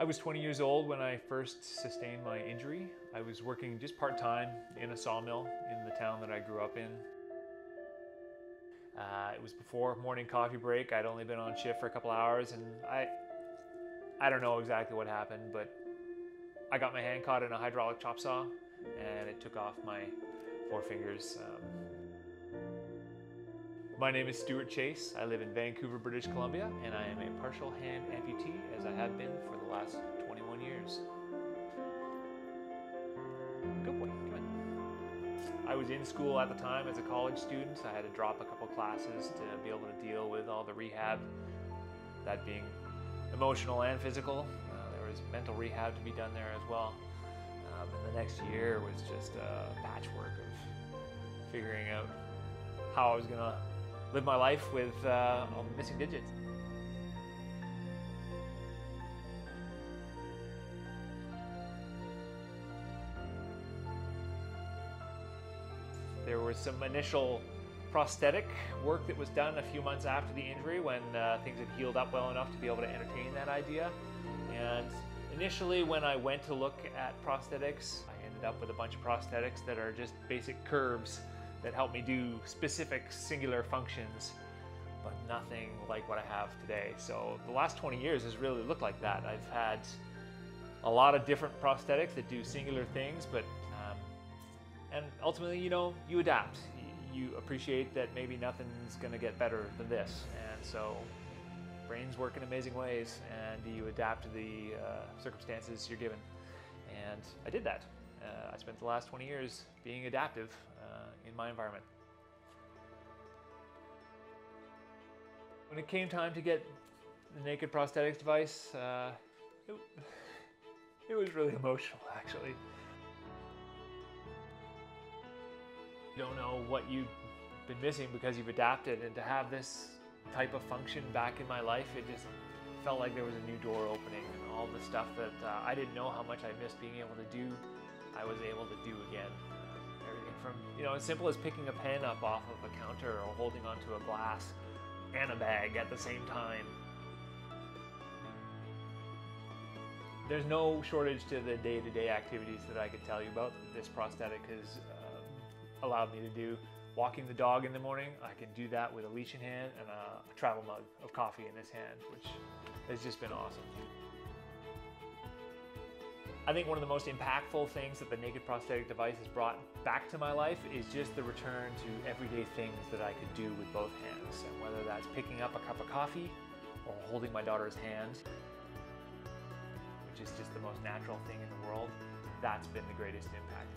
I was 20 years old when I first sustained my injury. I was working just part-time in a sawmill in the town that I grew up in. Uh, it was before morning coffee break. I'd only been on shift for a couple hours and I, I don't know exactly what happened, but I got my hand caught in a hydraulic chop saw and it took off my four fingers. Um, my name is Stuart Chase. I live in Vancouver, British Columbia, and I am a partial hand amputee as I have been for the last 21 years. Good boy, come. I was in school at the time as a college student. So I had to drop a couple classes to be able to deal with all the rehab, that being emotional and physical. Uh, there was mental rehab to be done there as well. Um, and the next year was just a patchwork of figuring out how I was gonna live my life with uh, missing digits. There was some initial prosthetic work that was done a few months after the injury when uh, things had healed up well enough to be able to entertain that idea. And initially when I went to look at prosthetics, I ended up with a bunch of prosthetics that are just basic curbs that help me do specific singular functions, but nothing like what I have today. So the last 20 years has really looked like that. I've had a lot of different prosthetics that do singular things, but um, and ultimately, you know, you adapt. You appreciate that maybe nothing's to get better than this, and so brains work in amazing ways, and you adapt to the uh, circumstances you're given. And I did that. Uh, I spent the last 20 years being adaptive uh, in my environment. When it came time to get the naked prosthetics device, uh, it, it was really emotional actually. You don't know what you've been missing because you've adapted and to have this type of function back in my life, it just felt like there was a new door opening and all the stuff that uh, I didn't know how much I missed being able to do I was able to do again. Everything from, you know, as simple as picking a pen up off of a counter or holding onto a glass and a bag at the same time. There's no shortage to the day-to-day -day activities that I could tell you about this prosthetic has uh, allowed me to do. Walking the dog in the morning, I can do that with a leash in hand and a travel mug of coffee in this hand, which has just been awesome. I think one of the most impactful things that the Naked Prosthetic device has brought back to my life is just the return to everyday things that I could do with both hands. And whether that's picking up a cup of coffee or holding my daughter's hand, which is just the most natural thing in the world, that's been the greatest impact